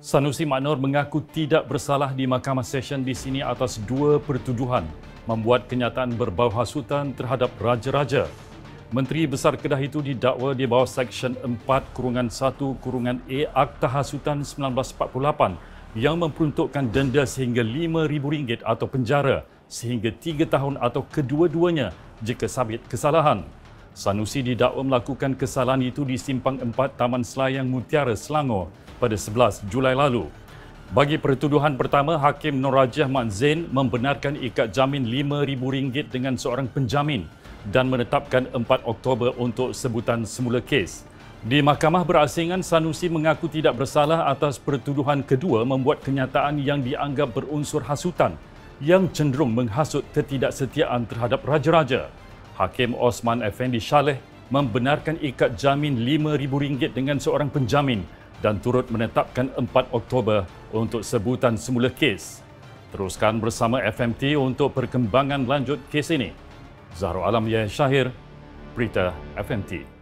Sanusi Maknur mengaku tidak bersalah di Mahkamah Session di sini atas dua pertuduhan membuat kenyataan berbau hasutan terhadap raja-raja. Menteri Besar Kedah itu didakwa di bawah Seksyen 4 kurungan 1 kurungan A Akta Hasutan 1948 yang memperuntukkan denda sehingga RM5,000 atau penjara sehingga 3 tahun atau kedua-duanya jika sabit kesalahan. Sanusi didakwa melakukan kesalahan itu di Simpang 4 Taman Selayang Mutiara, Selangor pada 11 Julai lalu. Bagi pertuduhan pertama, Hakim Nur Rajah Mat Zain membenarkan ikat jamin RM5,000 dengan seorang penjamin dan menetapkan 4 Oktober untuk sebutan semula kes. Di Mahkamah Berasingan, Sanusi mengaku tidak bersalah atas pertuduhan kedua membuat kenyataan yang dianggap berunsur hasutan yang cenderung menghasut ketidaksetiaan terhadap raja-raja. Hakim Osman Effendi Shaleh membenarkan ikat jamin RM5,000 dengan seorang penjamin dan turut menetapkan 4 Oktober untuk sebutan semula kes. Teruskan bersama FMT untuk perkembangan lanjut kes ini. Zahro Alam Yahya Syahir, Berita FMT.